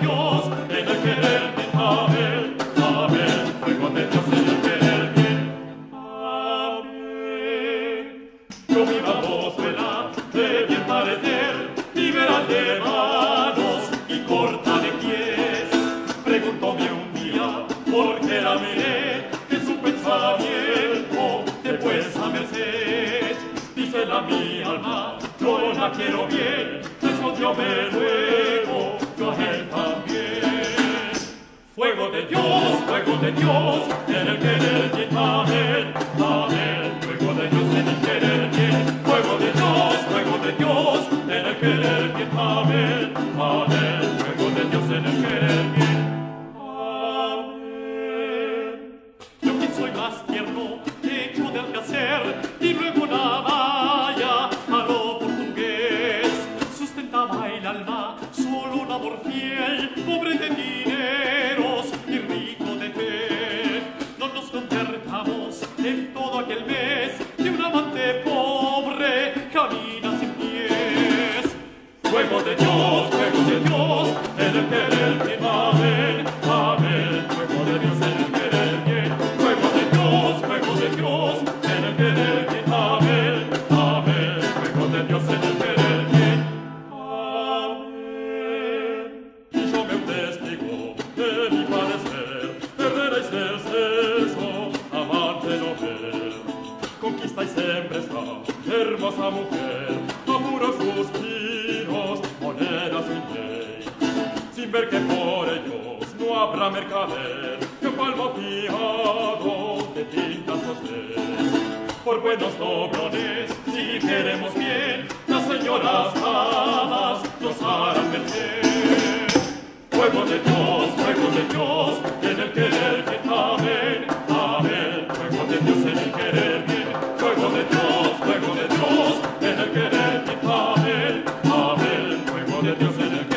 Dios en el querer a ver, a ver, fue con Dios en el querer que, a ver, comida posvela de bien parecer, libera de manos y corta de pies. Preguntóme un día, ¿por qué la miré? Que su pensamiento te a saber, dice la mi alma, yo la quiero bien, pues con Fuego de Dios en el querer de Amén, Amén. Fuego de Dios en el querer de Fuego de Dios, Fuego de Dios en el querer de Amén, Amén. Fuego de Dios en el querer de Amén. Yo que soy más tierno, hecho yo del hacer, y luego todo aquel mes que un amante pobre camina sin pies. Fuego de Dios, fuego de Dios, en el querer bien, amén, amén. Fuego de Dios en el querer bien, fuego de Dios, fuego de Dios, en el querer bien, amén, amén. Fuego de Dios en el querer bien, amén. Y yo me testigo de mi parecer, perderéis exceso, bellezza, hermosa mujer, a puros suspiros monedas y ley, sin ver que por ellos no habrá mercader, que palmo fiado de tintas os por buenos doblones, si queremos bien, Thank you.